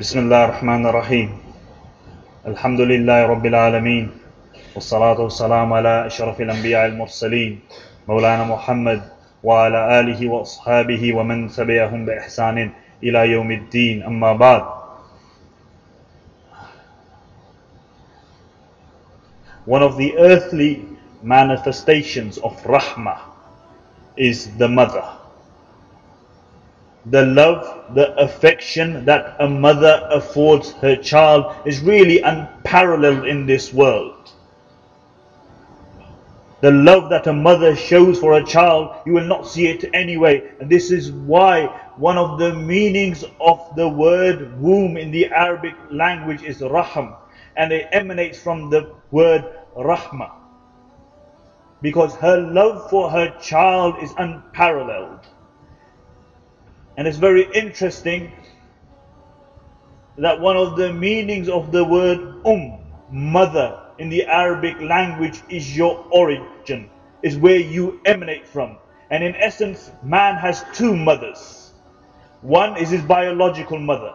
بسم الله الرحمن الرحيم الحمد لله رب العالمين والصلاة والسلام على أشرف الأنبياء المرسلين مولانا محمد وعلى آله وأصحابه ومن تبعهم بإحسان إلى يوم الدين أما بعد One of the earthly manifestations of rahmah is the mother. The love, the affection that a mother affords her child is really unparalleled in this world. The love that a mother shows for a child, you will not see it anyway. And this is why one of the meanings of the word womb in the Arabic language is rahm. And it emanates from the word rahma. Because her love for her child is unparalleled. And it's very interesting that one of the meanings of the word um, mother, in the Arabic language is your origin, is where you emanate from. And in essence, man has two mothers. One is his biological mother.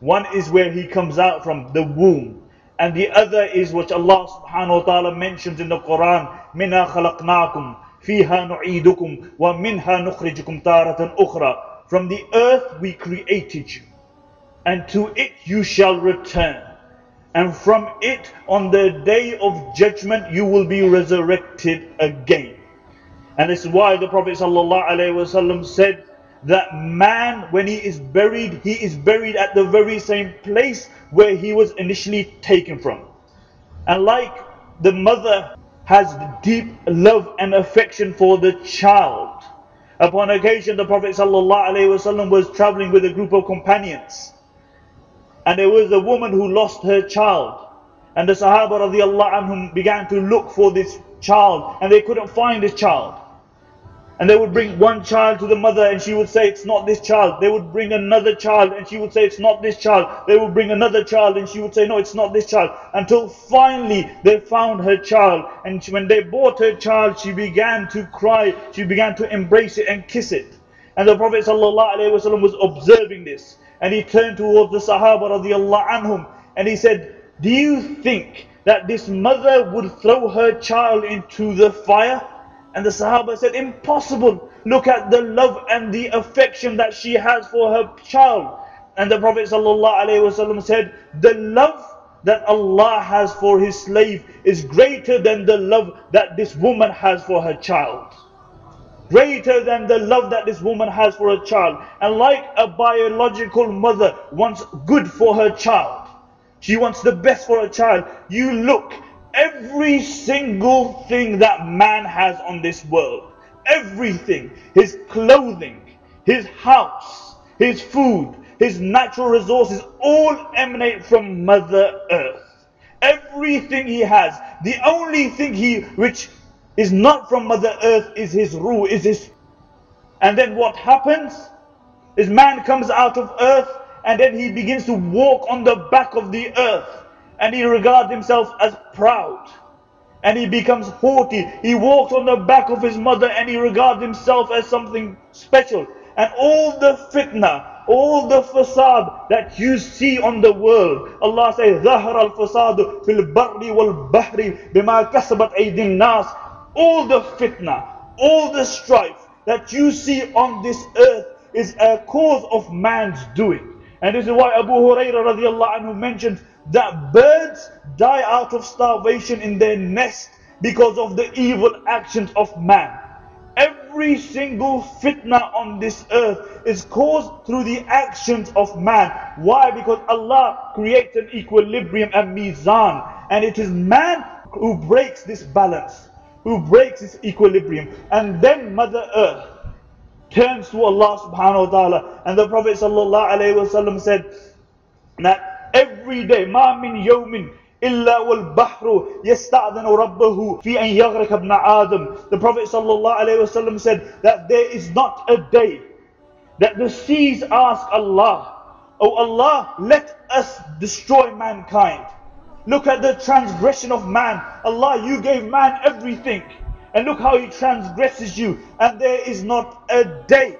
One is where he comes out from, the womb. And the other is what Allah subhanahu wa ta'ala mentions in the Quran, مِنَا خَلَقْنَاكُمْ فِيهَا نُعِيدُكُمْ وَمِنْهَا نُخْرِجُكُمْ تَارَةً أُخْرَى from the earth we created you, and to it you shall return. And from it on the day of judgment you will be resurrected again. And this is why the Prophet ﷺ said that man, when he is buried, he is buried at the very same place where he was initially taken from. And like the mother has deep love and affection for the child, Upon occasion, the Prophet ﷺ was traveling with a group of companions. And there was a woman who lost her child. And the Sahaba anhum began to look for this child. And they couldn't find this child. And they would bring one child to the mother and she would say, it's not this child. They would bring another child and she would say, it's not this child. They would bring another child and she would say, no, it's not this child. Until finally they found her child. And when they brought her child, she began to cry. She began to embrace it and kiss it. And the Prophet ﷺ was observing this. And he turned towards the Sahaba anhum and he said, do you think that this mother would throw her child into the fire? And the Sahaba said, impossible. Look at the love and the affection that she has for her child. And the Prophet ﷺ said, the love that Allah has for his slave is greater than the love that this woman has for her child. Greater than the love that this woman has for her child. And like a biological mother wants good for her child, she wants the best for her child. You look every single thing that man has on this world. Everything. His clothing, his house, his food, his natural resources all emanate from Mother Earth. Everything he has. The only thing he which is not from Mother Earth is his rule, is his. And then what happens? Is man comes out of earth and then he begins to walk on the back of the earth and he regards himself as proud and he becomes haughty. He walks on the back of his mother and he regards himself as something special. And all the fitna, all the fasad that you see on the world, Allah says, ظهر الفساد في البر والبحر بما كسبت أيدي الناس. All the fitna, all the strife that you see on this earth is a cause of man's doing. And this is why Abu Hurairah radiallahu anhu mentioned that birds die out of starvation in their nest because of the evil actions of man. Every single fitna on this earth is caused through the actions of man. Why? Because Allah creates an equilibrium and mizan. And it is man who breaks this balance, who breaks this equilibrium. And then Mother Earth turns to Allah subhanahu wa ta'ala. And the Prophet sallallahu said that every day, ما من يوم إلا والبحر يستأذن ربه في أن يغرق ابن آدم. The Prophet sallallahu alayhi wa sallam said that there is not a day that the seas ask Allah, Oh Allah, let us destroy mankind. Look at the transgression of man. Allah, you gave man everything. And look how he transgresses you. And there is not a day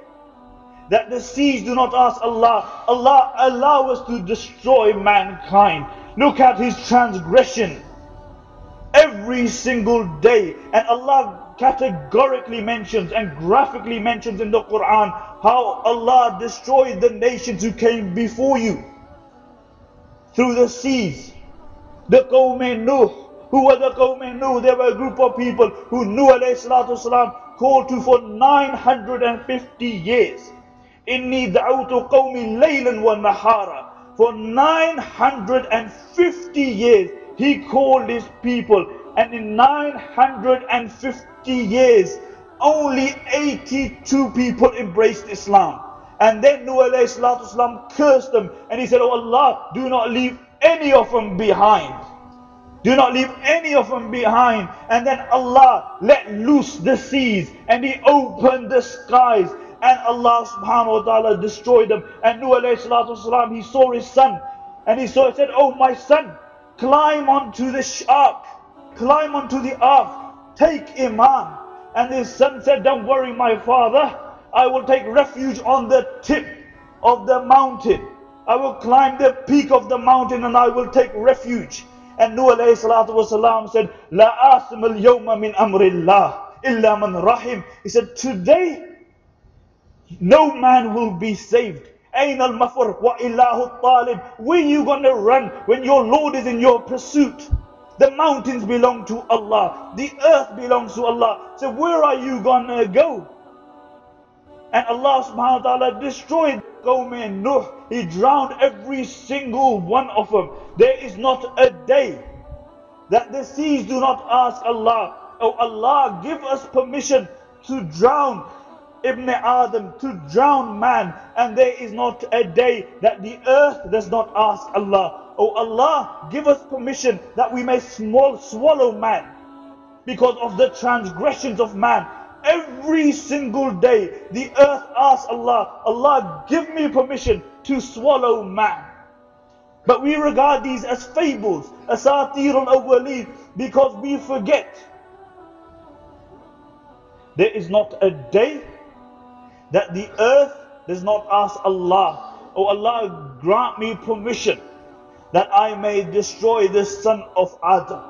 that the seas do not ask Allah, Allah allow us to destroy mankind. Look at his transgression every single day. And Allah categorically mentions and graphically mentions in the Quran how Allah destroyed the nations who came before you through the seas. The Qawm Nuh. Who were the Qawm Nuh? They were a group of people who Nuh alayhi called to for 950 years. Da'utu qawmi laylan wa nahara. For 950 years, he called his people. And in 950 years, only 82 people embraced Islam. And then Nuh wasalam cursed them. And he said, Oh Allah, do not leave any of them behind. Do not leave any of them behind. And then Allah let loose the seas and He opened the skies. And Allah subhanahu wa ta'ala destroyed them. And Nuh alayhi salatu wasalam, he saw his son. And he saw, he said, Oh my son, climb onto the ark. Climb onto the ark. Take Iman. And his son said, Don't worry, my father. I will take refuge on the tip of the mountain. I will climb the peak of the mountain and I will take refuge. And Nuh alayhi salatu wasalam said, La asim al yawma min amrillah illa man rahim. He said, Today no man will be saved. Ain al mafar wa illahu talib. Where you gonna run when your Lord is in your pursuit? The mountains belong to Allah. The earth belongs to Allah. So where are you gonna go? And Allah subhanahu wa ta'ala destroyed Qawm Nuh. He drowned every single one of them. There is not a day that the seas do not ask Allah, Oh Allah, give us permission to drown Ibn Adam, to drown man. And there is not a day that the earth does not ask Allah, Oh Allah, give us permission that we may small, swallow man because of the transgressions of man. Every single day, the earth asks Allah, Allah, give me permission to swallow man. But we regard these as fables, asatir al-awwaleen, because we forget. There is not a day that the earth does not ask Allah, Oh Allah, grant me permission that I may destroy the son of Adam.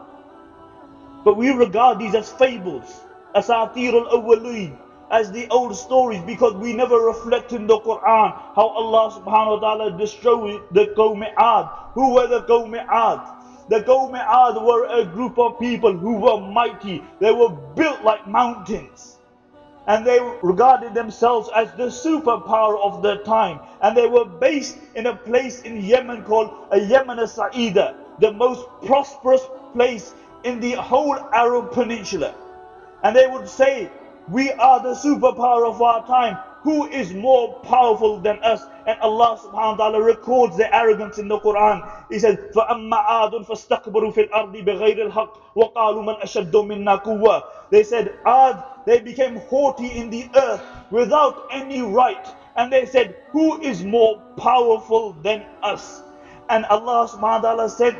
But we regard these as fables, al-awwaleen, as the old stories because we never reflect in the Quran how Allah subhanahu wa ta'ala destroyed the Qawm Ad. Who were the Qawm Ad? The Qawm Ad were a group of people who were mighty. They were built like mountains. And they regarded themselves as the superpower of their time. And they were based in a place in Yemen called a Yemen Sa'ida, the most prosperous place in the whole Arab Peninsula. And they would say, we are the superpower of our time Who is more powerful than us? And Allah subhanahu wa ta'ala records their arrogance in the Quran. He says, فَأَمَّا عَادٌ فَاسْتَكْبَرُوا فِي الْأَرْضِ بِغَيْرِ الْحَقِّ وَقَالُوا مَنْ أَشَدُّ مِنَّا قُوَّةً They said, Ad, they became haughty in the earth without any right. And they said, who is more powerful than us? And Allah subhanahu wa ta'ala said,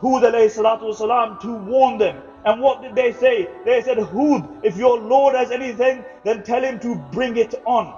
Hud alayhi salatu wasalam to warn them. And what did they say? They said, Hud, if your Lord has anything, then tell him to bring it on.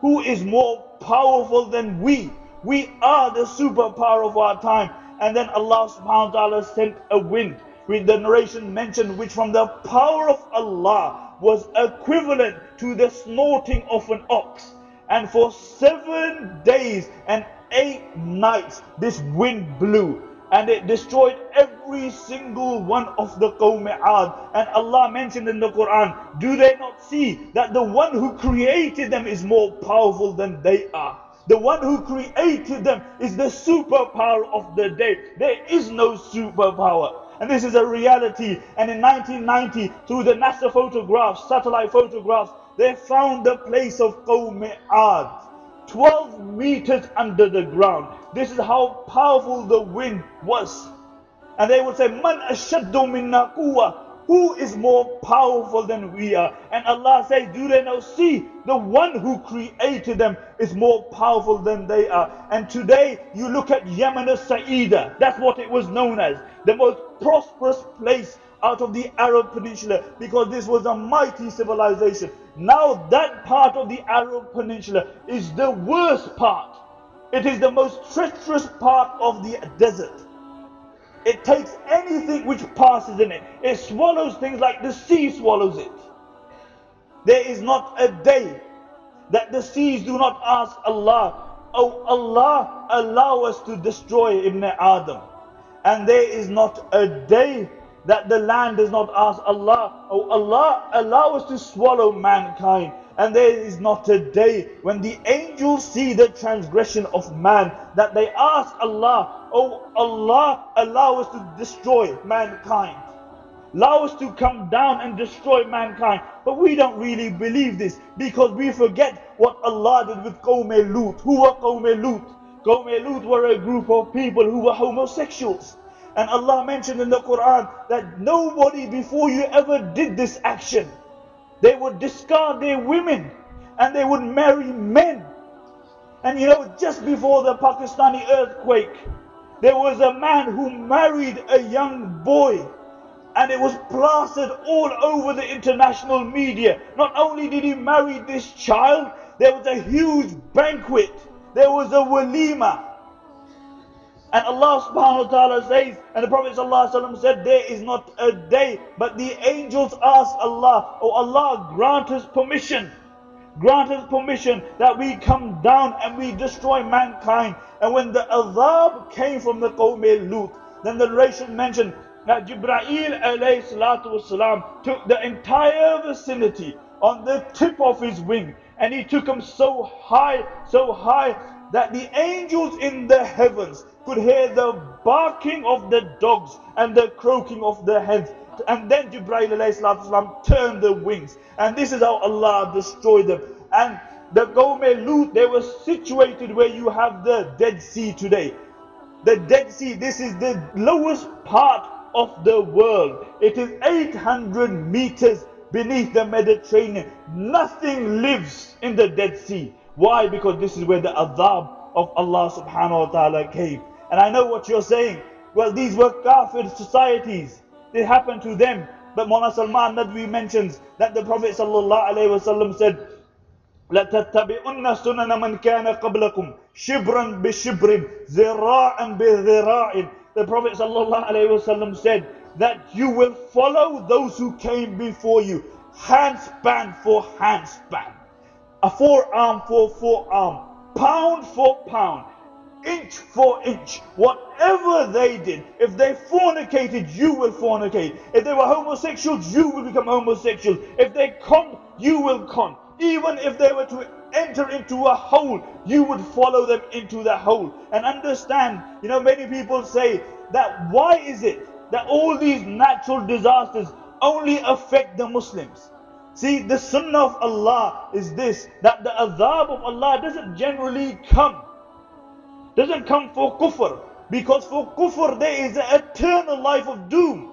Who is more powerful than we? We are the superpower of our time. And then Allah subhanahu wa ta'ala sent a wind. With the narration mentioned, which from the power of Allah was equivalent to the snorting of an ox. And for seven days and eight nights, this wind blew and it destroyed every single one of the Qawm Ad. And Allah mentioned in the Quran, do they not see that the one who created them is more powerful than they are? The one who created them is the superpower of the day. There is no superpower. And this is a reality. And in 1990, through the NASA photographs, satellite photographs, they found the place of Qawm Ad. 12 meters under the ground. This is how powerful the wind was. And they would say, Man ashaddu minna quwwa. Who is more powerful than we are? And Allah says, Do they not see the one who created them is more powerful than they are? And today you look at Yemen Sa'ida, that's what it was known as, the most prosperous place out of the Arab Peninsula because this was a mighty civilization. Now that part of the Arab Peninsula is the worst part. It is the most treacherous part of the desert. It takes anything which passes in it. It swallows things like the sea swallows it. There is not a day that the seas do not ask Allah, Oh Allah, allow us to destroy Ibn Adam. And there is not a day that the land does not ask Allah, Oh Allah, allow us to swallow mankind. And there is not a day when the angels see the transgression of man that they ask Allah, Oh Allah, allow us to destroy mankind. Allow us to come down and destroy mankind. But we don't really believe this because we forget what Allah did with Qawm Lut. Who were Qawm Lut? Lut were a group of people who were homosexuals. And Allah mentioned in the Quran that nobody before you ever did this action. They would discard their women and they would marry men. And you know, just before the Pakistani earthquake, there was a man who married a young boy and it was plastered all over the international media. Not only did he marry this child, there was a huge banquet, there was a walima. And Allah subhanahu wa ta'ala says, and the Prophet said, There is not a day, but the angels ask Allah, Oh Allah, grant us permission. Grant us permission that we come down and we destroy mankind. And when the azab came from the Qawm Lut, then the narration mentioned that Jibreel alayhi took the entire vicinity on the tip of his wing and he took them so high, so high that the angels in the heavens could hear the barking of the dogs and the croaking of the hens. And then Jibreel turned the wings. And this is how Allah destroyed them. And the Qawm Lut, they were situated where you have the Dead Sea today. The Dead Sea, this is the lowest part of the world. It is 800 meters beneath the Mediterranean. Nothing lives in the Dead Sea. Why? Because this is where the azab of Allah subhanahu wa ta'ala came. And I know what you're saying. Well, these were kafir societies. It happened to them. But Mawlana Salman Nadwi mentions that the Prophet sallallahu alaihi wasallam said, لتتبعن سنن من كان قبلكم شبرا بشبر ذراعا بذراع the Prophet ﷺ said that you will follow those who came before you, handspan for handspan, a forearm for forearm, pound for pound, inch for inch, whatever they did. If they fornicated, you will fornicate. If they were homosexuals, you will become homosexual. If they con, you will con. Even if they were to enter into a hole, you would follow them into the hole. And understand, you know, many people say that why is it that all these natural disasters only affect the Muslims? See, the sunnah of Allah is this that the azab of Allah doesn't generally come, doesn't come for kufr, because for kufr there is an eternal life of doom.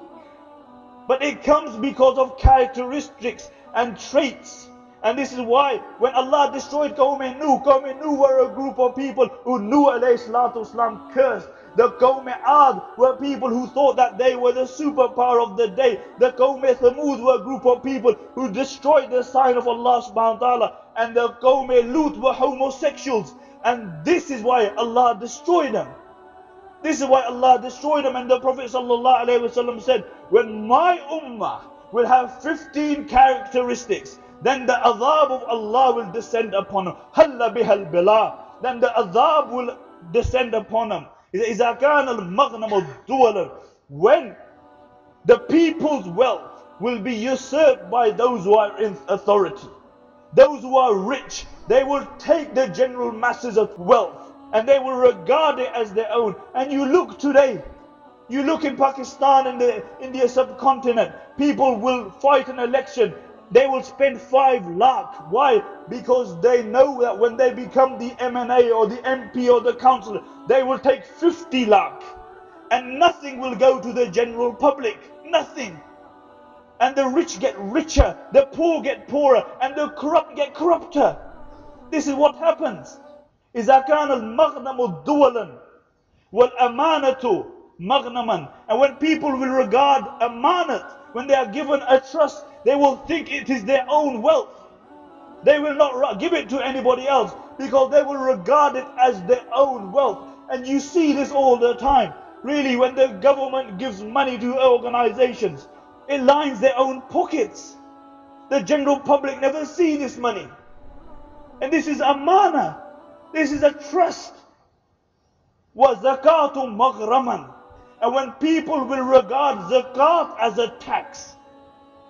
But it comes because of characteristics and traits and this is why when Allah destroyed Qawm Nuh, Qawm Nuh were a group of people who Nuh alayhi salatu Islam cursed. The Qawm Ad were people who thought that they were the superpower of the day. The Qawm Thamud were a group of people who destroyed the sign of Allah subhanahu wa ta'ala. And the Qawm Lut were homosexuals. And this is why Allah destroyed them. This is why Allah destroyed them. And the Prophet ﷺ said, when my ummah will have 15 characteristics, then the azab of Allah will descend upon him. Halla bihal bila. Then the azab will descend upon him إذا كان المغنم الدول when the people's wealth will be usurped by those who are in authority. Those who are rich, they will take the general masses of wealth and they will regard it as their own. And you look today, you look in Pakistan and the India subcontinent, people will fight an election they will spend 5 lakh. Why? Because they know that when they become the MNA or the MP or the councillor, they will take 50 lakh. And nothing will go to the general public. Nothing. And the rich get richer, the poor get poorer, and the corrupt get corrupter. This is what happens. إذا كان المغنم دولا والأمانة مغنما and when people will regard amanat when they are given a trust, they will think it is their own wealth. They will not give it to anybody else because they will regard it as their own wealth. And you see this all the time. Really, when the government gives money to organizations, it lines their own pockets. The general public never see this money. And this is amana. This is a trust. وَزَكَاةٌ مَغْرَمًا and when people will regard zakat as a tax,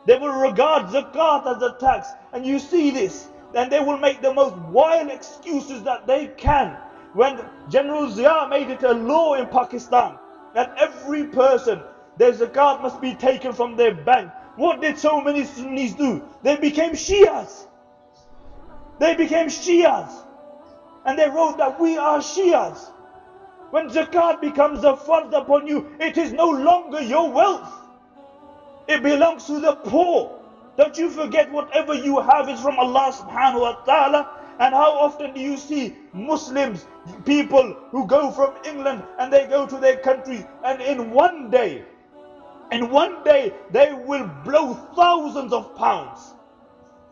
they will regard zakat as a tax. And you see this. Then they will make the most wild excuses that they can. When General Zia made it a law in Pakistan that every person, their zakat must be taken from their bank. What did so many Sunnis do? They became Shias. They became Shias. And they wrote that we are Shias. When zakat becomes a fard upon you, it is no longer your wealth. It belongs to the poor. Don't you forget whatever you have is from Allah subhanahu wa ta'ala. And how often do you see Muslims, people who go from England and they go to their country and in one day, in one day they will blow thousands of pounds.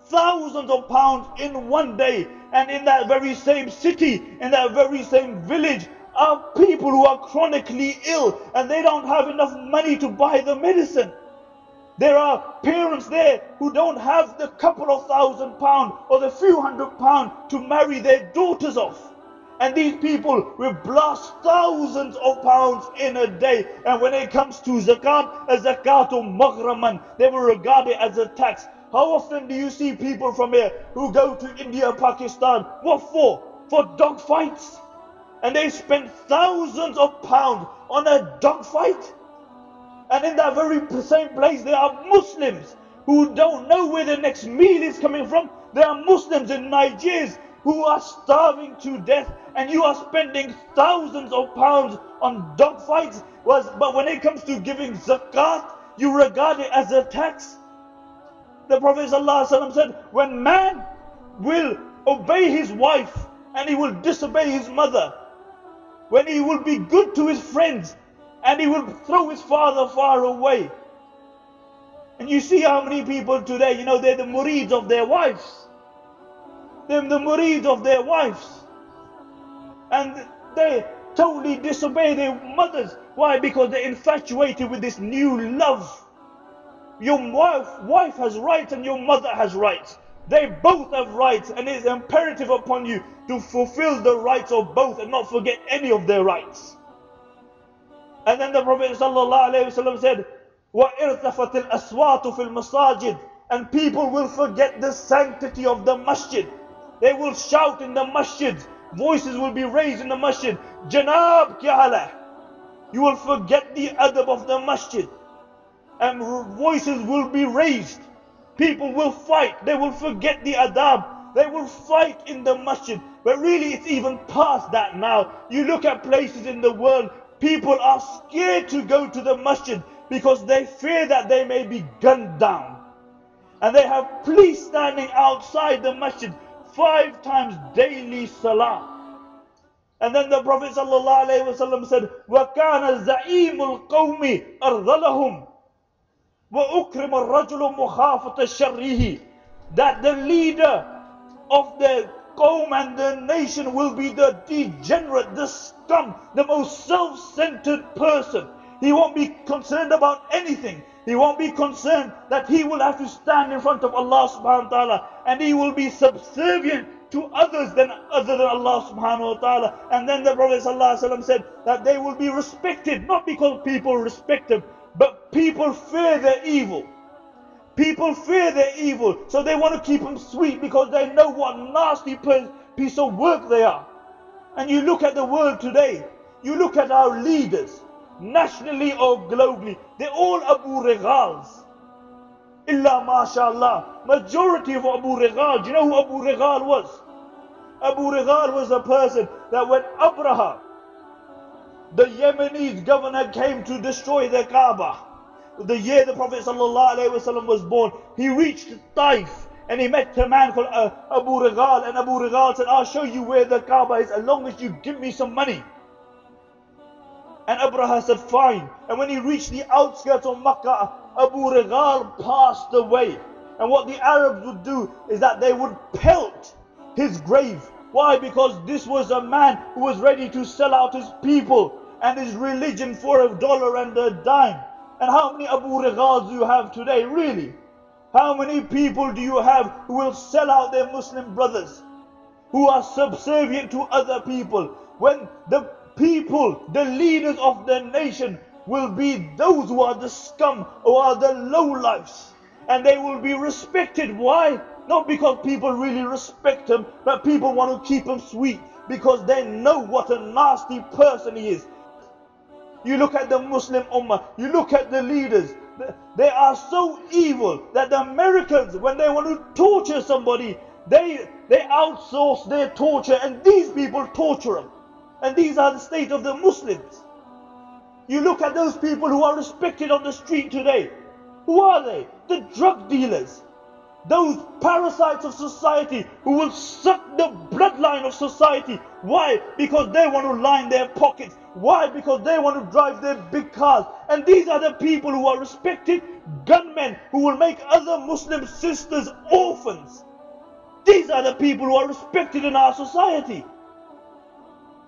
Thousands of pounds in one day. And in that very same city, in that very same village, are people who are chronically ill and they don't have enough money to buy the medicine. There are parents there who don't have the couple of thousand pounds or the few hundred pounds to marry their daughters off. And these people will blast thousands of pounds in a day. And when it comes to zakat, a zakatu maghraman, they will regard it as a tax. How often do you see people from here who go to India, Pakistan? What for? For dog fights. And they spend thousands of pounds on a dog fight. And in that very same place, there are Muslims who don't know where the next meal is coming from. There are Muslims in Nigeria who are starving to death, and you are spending thousands of pounds on dogfights. But when it comes to giving zakat, you regard it as a tax. The Prophet ﷺ said, When man will obey his wife and he will disobey his mother, when he will be good to his friends and he will throw his father far away. And you see how many people today, you know, they're the murids of their wives. They're the murids of their wives. And they totally disobey their mothers. Why? Because they're infatuated with this new love. Your wife, wife has rights and your mother has rights. They both have rights and it's imperative upon you to fulfill the rights of both and not forget any of their rights. And then the Prophet ﷺ said, وَإِرْتَفَتِ الْأَسْوَاتُ فِي الْمَسَاجِدِ And people will forget the sanctity of the masjid. They will shout in the masjid. Voices will be raised in the masjid. Janab kya You will forget the adab of the masjid. And voices will be raised. People will fight. They will forget the adab. They will fight in the masjid. But really, it's even past that now. You look at places in the world People are scared to go to the masjid because they fear that they may be gunned down. And they have police standing outside the masjid five times daily salah. And then the Prophet ﷺ said, وَكَانَ زَعِيمُ الْقَوْمِ أَرْذَلَهُمْ وَأُكْرِمَ الرَّجُلُ مُخَافَةَ شَرِّهِ That the leader of the qawm and the nation will be the degenerate, the scum, the most self-centered person. He won't be concerned about anything. He won't be concerned that he will have to stand in front of Allah subhanahu wa ta'ala and he will be subservient to others than other than Allah subhanahu wa ta'ala. And then the Prophet said that they will be respected, not because people respect them, but people fear their evil. People fear their evil, so they want to keep them sweet because they know what nasty piece of work they are. And you look at the world today, you look at our leaders, nationally or globally, they're all Abu Righals. Illa mashallah. Majority of Abu Righal, do you know who Abu Righal was? Abu Righal was a person that when Abraha, the Yemeni governor, came to destroy the Kaaba, the year the Prophet ﷺ was born, he reached Taif and he met a man called uh, Abu Righal. And Abu Righal said, I'll show you where the Kaaba is as long as you give me some money. And Abraha said, fine. And when he reached the outskirts of Makkah, Abu Righal passed away. And what the Arabs would do is that they would pelt his grave. Why? Because this was a man who was ready to sell out his people and his religion for a dollar and a dime. And how many Abu Righals do you have today? Really? How many people do you have who will sell out their Muslim brothers? Who are subservient to other people? When the people, the leaders of the nation will be those who are the scum, who are the lowlifes. And they will be respected. Why? Not because people really respect him, but people want to keep him sweet because they know what a nasty person he is. You look at the Muslim Ummah, you look at the leaders, they are so evil that the Americans, when they want to torture somebody, they, they outsource their torture and these people torture them. And these are the state of the Muslims. You look at those people who are respected on the street today. Who are they? The drug dealers. Those parasites of society who will suck the bloodline of society. Why? Because they want to line their pockets. Why? Because they want to drive their big cars. And these are the people who are respected gunmen who will make other Muslim sisters orphans. These are the people who are respected in our society.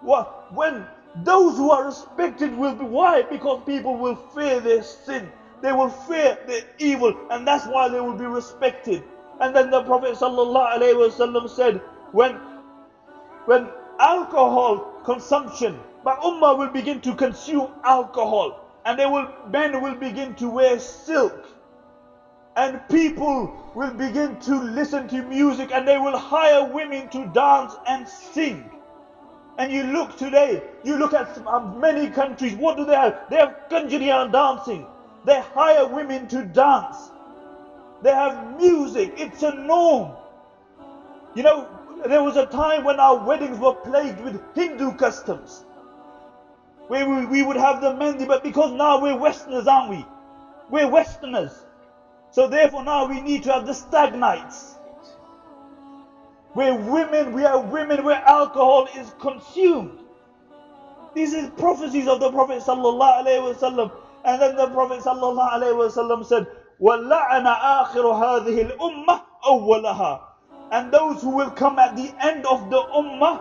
When those who are respected will be why? Because people will fear their sin. They will fear the evil and that's why they will be respected. And then the Prophet ﷺ said, when, when alcohol consumption, my ummah will begin to consume alcohol and they will, men will begin to wear silk and people will begin to listen to music and they will hire women to dance and sing. And you look today, you look at um, many countries, what do they have? They have Kanjariyan dancing. They hire women to dance. They have music. It's a norm. You know, there was a time when our weddings were plagued with Hindu customs. Where we, we would have the mehndi, but because now we're Westerners, aren't we? We're Westerners. So therefore now we need to have the stag nights. Where women, we are women where alcohol is consumed. These are prophecies of the Prophet sallallahu alaihi wasallam. And then the Prophet ﷺ said, وَلَعَنَ آخِرُ هَذِهِ الْأُمَّةِ أَوَّلَهَا And those who will come at the end of the ummah,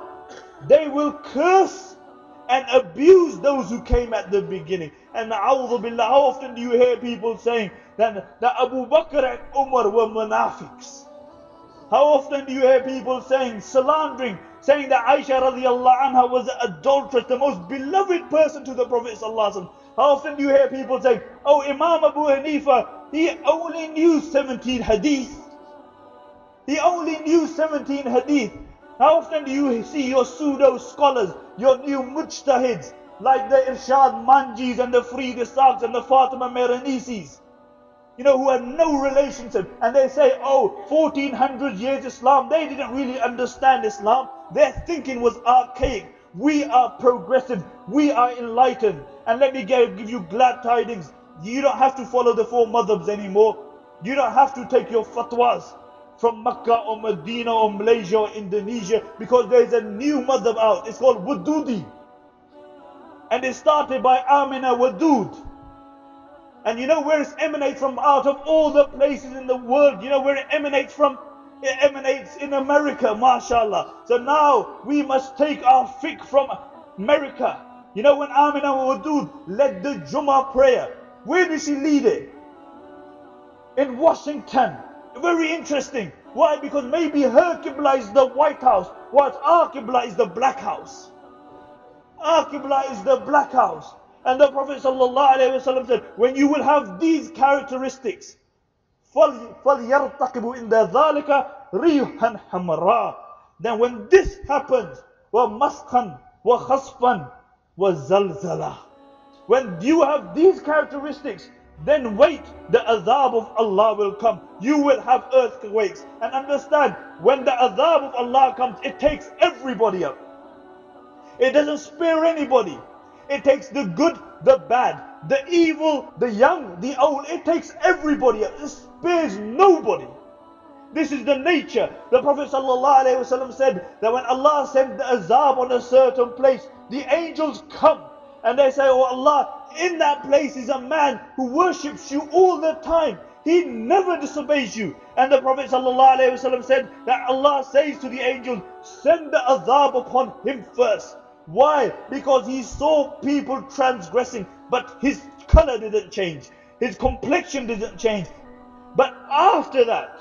they will curse and abuse those who came at the beginning. And a'udhu billah, how often do you hear people saying that, that Abu Bakr and Umar were munafiqs? How often do you hear people saying, slandering, saying that Aisha radiallahu anha was an adulteress, the most beloved person to the Prophet sallallahu how often do you hear people say, oh, Imam Abu Hanifa, he only knew 17 hadith. He only knew 17 hadith. How often do you see your pseudo scholars, your new mujtahids, like the Irshad Manjis and the Farid Esacks and the Fatima Mernissis, you know, who had no relationship, and they say, oh, 1400 years Islam, they didn't really understand Islam. Their thinking was archaic. We are progressive. We are enlightened. And let me give, you glad tidings. You don't have to follow the four madhabs anymore. You don't have to take your fatwas from Mecca or Medina or Malaysia or Indonesia because there is a new madhab out. It's called Wadudi. And it started by Amina Wadud. And you know where it emanates from out of all the places in the world? You know where it emanates from? It emanates in America, mashallah. So now we must take our fiqh from America. You know when Amina Wadud led the Jummah prayer, where did she lead it? In Washington. Very interesting. Why? Because maybe her Qibla is the White House, whilst our Qibla is the Black House. Our Qibla is the Black House. And the Prophet ﷺ said, when you will have these characteristics, فَلْيَرْتَقِبُوا إِنْ ذَلِكَ رِيحًا حَمْرًا Then when this happens, وَمَسْخًا وَخَصْفًا وَزَلْزَلًا When you have these characteristics, then wait, the azab of Allah will come. You will have earthquakes. And understand, when the azab of Allah comes, it takes everybody up. It doesn't spare anybody. It takes the good, the bad, the evil, the young, the old. It takes everybody up. It spares nobody. This is the nature. The Prophet ﷺ said that when Allah sent the azab on a certain place, the angels come and they say, Oh Allah, in that place is a man who worships you all the time. He never disobeys you. And the Prophet ﷺ said that Allah says to the angels, send the azab upon him first. Why? Because he saw people transgressing, but his color didn't change. His complexion didn't change. But after that,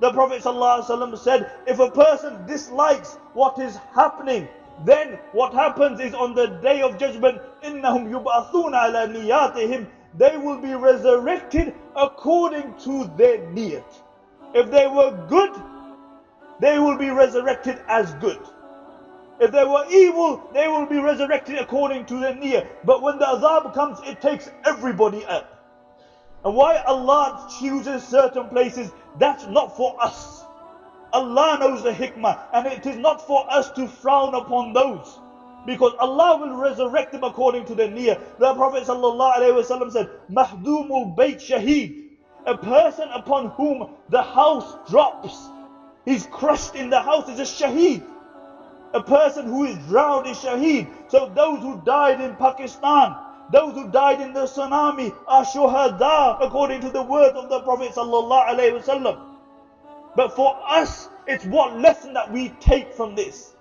the Prophet ﷺ said, if a person dislikes what is happening, then what happens is on the day of judgment, إِنَّهُمْ يُبْعَثُونَ عَلَى نِيَاتِهِمْ They will be resurrected according to their niyat. If they were good, they will be resurrected as good. If they were evil, they will be resurrected according to their niyat. But when the azab comes, it takes everybody up. And why Allah chooses certain places, that's not for us. Allah knows the hikmah, and it is not for us to frown upon those. Because Allah will resurrect them according to their niyyah. The Prophet ﷺ said, Mahdumul Bayt Shaheed, a person upon whom the house drops. He's crushed in the house is a shaheed. A person who is drowned is shaheed. So those who died in Pakistan, those who died in the tsunami are shuhada according to the words of the Prophet. But for us, it's what lesson that we take from this.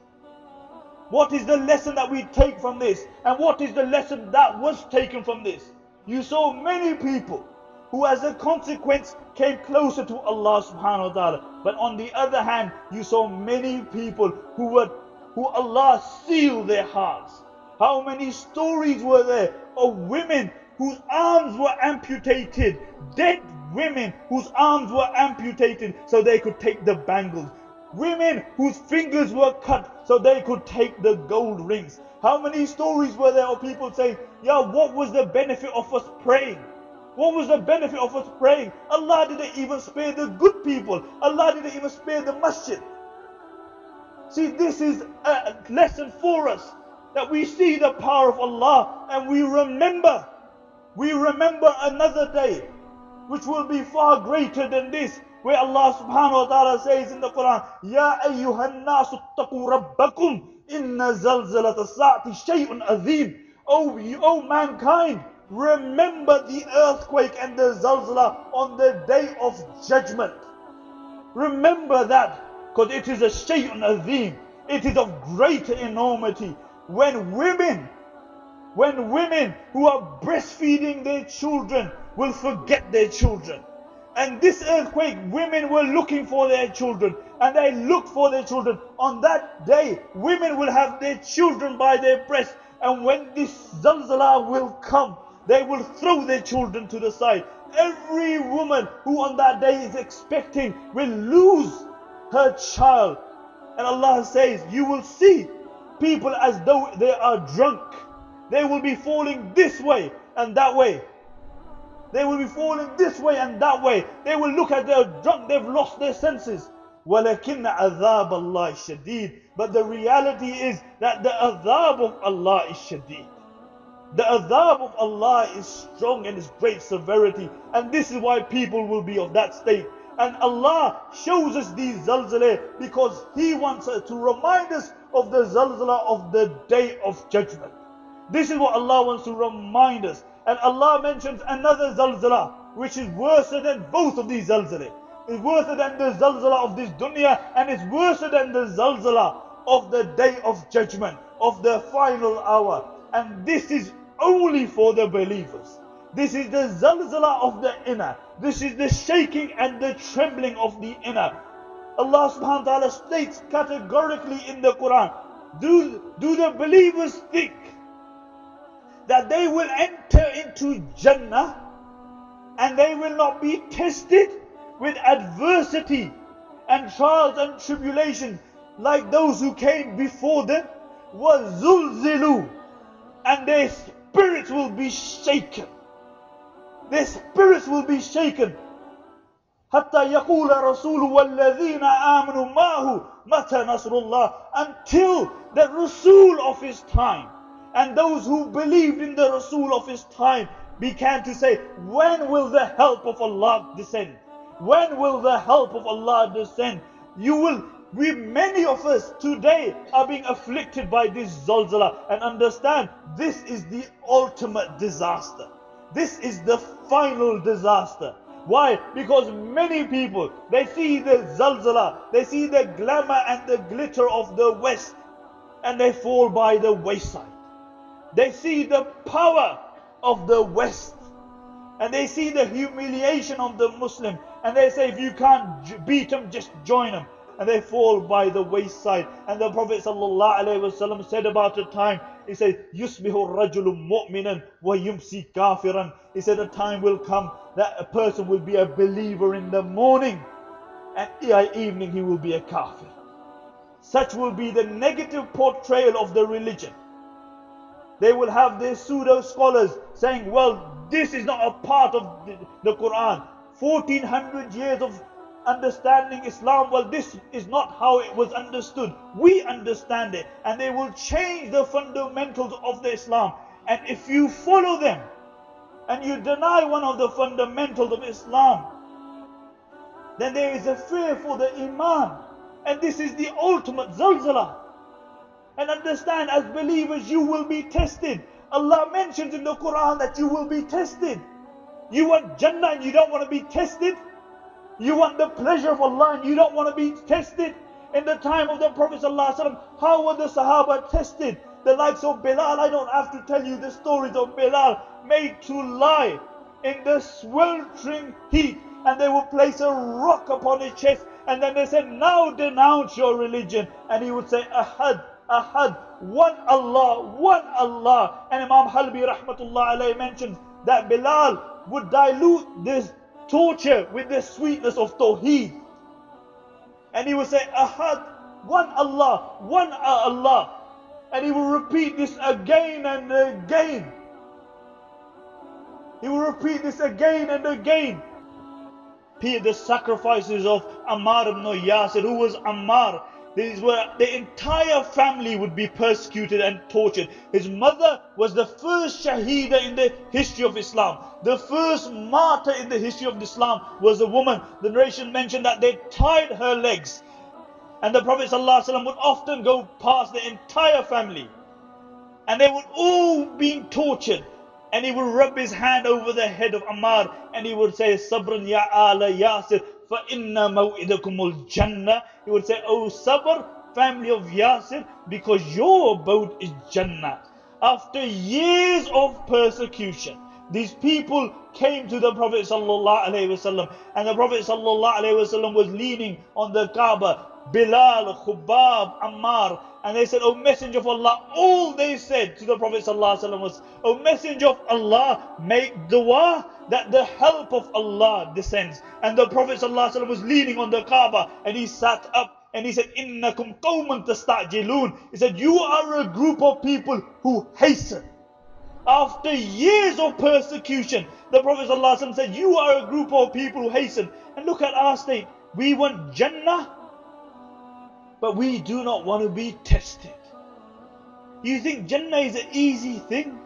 What is the lesson that we take from this? And what is the lesson that was taken from this? You saw many people who as a consequence came closer to Allah subhanahu wa ta'ala. But on the other hand, you saw many people who were who Allah sealed their hearts. How many stories were there of women whose arms were amputated, dead women whose arms were amputated so they could take the bangles, women whose fingers were cut so they could take the gold rings. How many stories were there of people saying, Yeah, what was the benefit of us praying? What was the benefit of us praying? Allah didn't even spare the good people. Allah didn't even spare the masjid. See, this is a lesson for us that we see the power of Allah and we remember. We remember another day which will be far greater than this. Where Allah subhanahu wa ta'ala says in the Quran, Ya ayyuhan nasu taqu rabbakum inna zalzalata sa'ati shay'un azim. Oh, oh mankind, remember the earthquake and the zalzala on the day of judgment. Remember that, because it is a shay'un azim. It is of great enormity. When women, when women who are breastfeeding their children will forget their children. And this earthquake, women were looking for their children, and they looked for their children. On that day, women will have their children by their breast, and when this zalzala will come, they will throw their children to the side. Every woman who on that day is expecting will lose her child. And Allah says, You will see people as though they are drunk. They will be falling this way and that way. They will be falling this way and that way. They will look at their drunk, they've lost their senses. وَلَكِنَّ عَذَابَ اللَّهِ شَدِيد But the reality is that the azab of Allah is shadid. The azab of Allah is strong and is great severity. And this is why people will be of that state. And Allah shows us these zalzala because He wants us to remind us of the zalzala of the day of judgment. This is what Allah wants to remind us. And Allah mentions another zalzala, which is worse than both of these zalzala. It's worse than the zalzala of this dunya, and it's worse than the zalzala of the day of judgment, of the final hour. And this is only for the believers. This is the zalzala of the inner. This is the shaking and the trembling of the inner. Allah subhanahu wa ta'ala states categorically in the Quran, do, do the believers think that they will enter into Jannah and they will not be tested with adversity and trials and tribulation like those who came before them? zulzilu, and their spirits will be shaken. Their spirits will be shaken Hatta yaqula Rasul walladhina amanu mahu mata nasrullah. Until the Rasul of his time and those who believed in the Rasul of his time began to say, when will the help of Allah descend? When will the help of Allah descend? You will we many of us today are being afflicted by this zalzala and understand this is the ultimate disaster. This is the final disaster. Why? Because many people, they see the zalzala, they see the glamour and the glitter of the West, and they fall by the wayside. They see the power of the West, and they see the humiliation of the Muslim, and they say, if you can't beat them, just join them and they fall by the wayside. And the Prophet ﷺ said about a time, he said, Yusbihu rajulun mu'minan wa yumsi kafiran. He said, a time will come that a person will be a believer in the morning, and the evening he will be a kafir. Such will be the negative portrayal of the religion. They will have their pseudo scholars saying, well, this is not a part of the Quran. 1400 years of understanding Islam, well, this is not how it was understood. We understand it, and they will change the fundamentals of the Islam. And if you follow them, and you deny one of the fundamentals of Islam, then there is a fear for the Iman. And this is the ultimate zalzala. And understand, as believers, you will be tested. Allah mentions in the Quran that you will be tested. You want Jannah and you don't want to be tested? You want the pleasure of Allah and you don't want to be tested? In the time of the Prophet ﷺ, how were the Sahaba tested? The likes of Bilal, I don't have to tell you the stories of Bilal, made to lie in the sweltering heat. And they would place a rock upon his chest. And then they said, now denounce your religion. And he would say, Ahad, Ahad, one Allah, one Allah. And Imam Halbi rahmatullah alayhi mentions that Bilal would dilute this torture with the sweetness of Tawheed. And he will say, Ahad, one Allah, one Allah. And he will repeat this again and again. He will repeat this again and again. The sacrifices of Ammar ibn Yasir, who was Ammar, these were the entire family would be persecuted and tortured. His mother was the first shahida in the history of Islam. The first martyr in the history of Islam was a woman. The narration mentioned that they tied her legs. And the Prophet ﷺ would often go past the entire family. And they would all be tortured. And he would rub his hand over the head of Ammar and he would say, Sabran ya ala Yasir, فَإِنَّ مَوْئِدَكُمُ الْجَنَّةِ He would say, O Sabr, family of Yasir, because your abode is Jannah. After years of persecution, these people came to the Prophet ﷺ and the Prophet ﷺ was leaning on the Kaaba. Bilal, Khubab, Ammar, and they said, O Messenger of Allah, all they said to the Prophet ﷺ was, O Messenger of Allah, make dua that the help of Allah descends. And the Prophet ﷺ was leaning on the Kaaba and he sat up and he said, Innakum qawman tastajilun. He said, You are a group of people who hasten. After years of persecution, the Prophet ﷺ said, You are a group of people who hasten. And look at our state. We want Jannah, but we do not want to be tested. You think Jannah is an easy thing?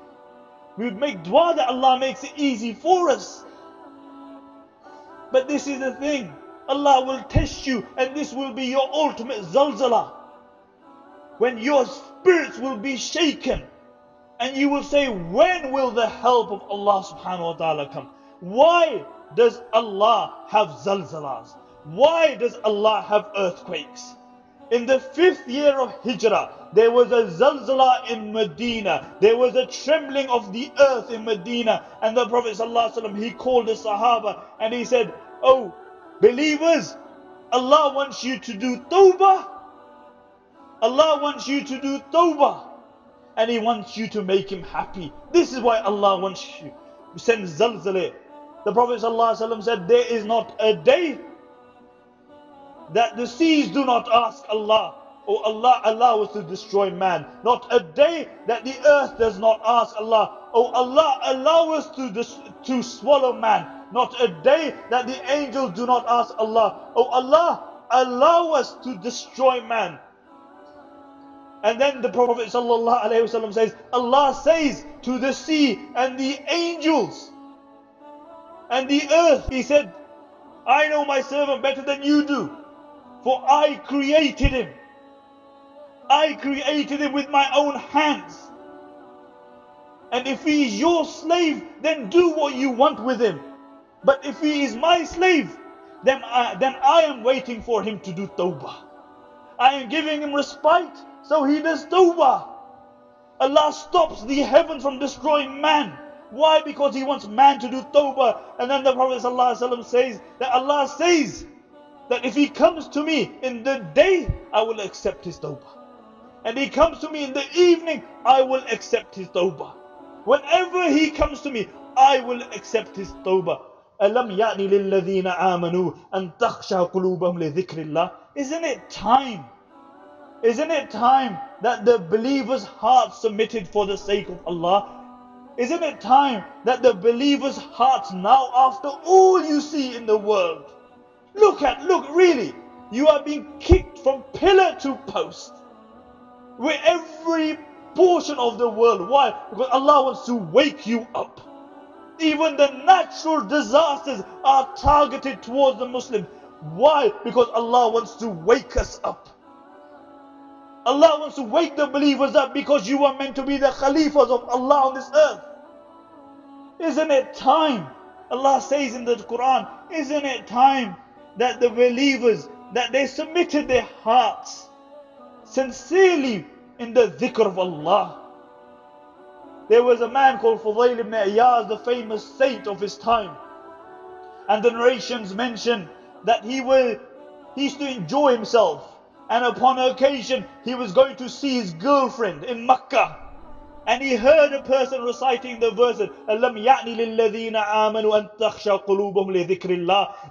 We would make dua that Allah makes it easy for us. But this is the thing. Allah will test you and this will be your ultimate zalzala. When your spirits will be shaken and you will say, when will the help of Allah subhanahu wa ta'ala come? Why does Allah have zalzalas? Why does Allah have earthquakes? In the fifth year of Hijrah, there was a zalzala in Medina. There was a trembling of the earth in Medina. And the Prophet ﷺ, he called the Sahaba and he said, Oh, believers, Allah wants you to do tawbah. Allah wants you to do tawbah. And He wants you to make Him happy. This is why Allah wants you. to Send zalzala. The Prophet ﷺ said, There is not a day that the seas do not ask Allah, Oh Allah, allow us to destroy man. Not a day that the earth does not ask Allah, Oh Allah, allow us to, to swallow man. Not a day that the angels do not ask Allah, Oh Allah, allow us to destroy man. And then the Prophet ﷺ says, Allah says to the sea and the angels and the earth, He said, I know my servant better than you do. For I created him. I created him with my own hands. And if he is your slave, then do what you want with him. But if he is my slave, then I, then I am waiting for him to do tawbah. I am giving him respite, so he does tawbah. Allah stops the heavens from destroying man. Why? Because he wants man to do tawbah. And then the Prophet ﷺ says that Allah says that if he comes to me in the day, I will accept his tawbah. And he comes to me in the evening, I will accept his tawbah. Whenever he comes to me, I will accept his tawbah. ألم يعني للذين آمنوا أن تخشى قلوبهم لذكر الله Isn't it time? Isn't it time that the believers' hearts submitted for the sake of Allah? Isn't it time that the believers' hearts now, after all you see in the world, look at, look, really, you are being kicked from pillar to post. Where every portion of the world. Why? Because Allah wants to wake you up. Even the natural disasters are targeted towards the Muslim. Why? Because Allah wants to wake us up. Allah wants to wake the believers up because you are meant to be the Khalifas of Allah on this earth. Isn't it time? Allah says in the Quran, isn't it time that the believers, that they submitted their hearts sincerely in the dhikr of Allah? There was a man called Fudayl ibn Iyaz, the famous saint of his time. And the narrations mention that he, will, he used to enjoy himself. And upon occasion, he was going to see his girlfriend in Makkah and he heard a person reciting the verse,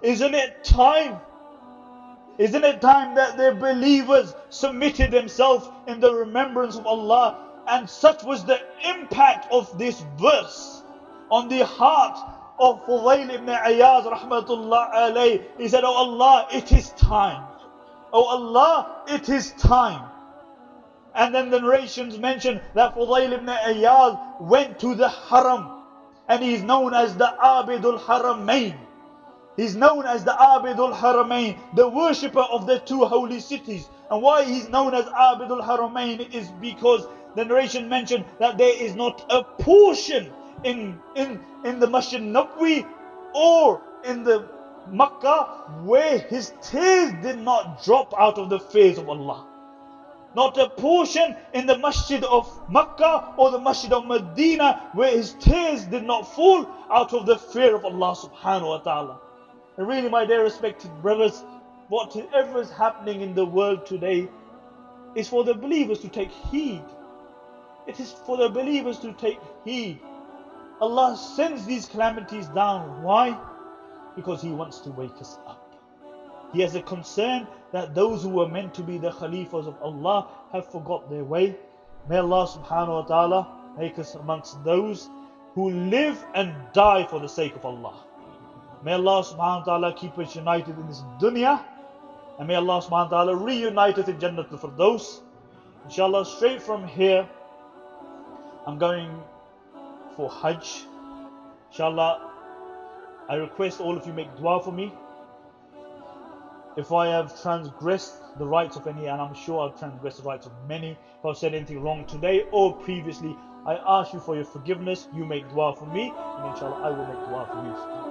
Isn't it time? Isn't it time that the believers submitted themselves in the remembrance of Allah? And such was the impact of this verse on the heart of Fudayl ibn Iyaz rahmatullah alayh. He said, Oh Allah, it is time. Oh Allah, it is time. And then the narrations mention that Fudayl ibn Iyaz went to the Haram and he is known as the Abidul Haramain. He's known as the Abidul Haramain, the worshipper of the two holy cities. And why he's known as Abidul Haramain is because the narration mentioned that there is not a portion in, in, in the Masjid Nabwi or in the Makkah where his tears did not drop out of the face of Allah. Not a portion in the Masjid of Makkah or the Masjid of Medina where his tears did not fall out of the fear of Allah subhanahu wa ta'ala. And really, my dear respected brothers, whatever is happening in the world today is for the believers to take heed it is for the believers to take heed. Allah sends these calamities down. Why? Because He wants to wake us up. He has a concern that those who were meant to be the Khalifas of Allah have forgot their way. May Allah subhanahu wa ta'ala make us amongst those who live and die for the sake of Allah. May Allah subhanahu wa ta'ala keep us united in this dunya. And may Allah subhanahu wa ta'ala reunite us in Jannah for those. Inshallah, straight from here, I'm going for Hajj. Inshallah, I request all of you make dua for me. If I have transgressed the rights of any, and I'm sure I've transgressed the rights of many, if I've said anything wrong today or previously, I ask you for your forgiveness. You make dua for me, and inshallah, I will make dua for you.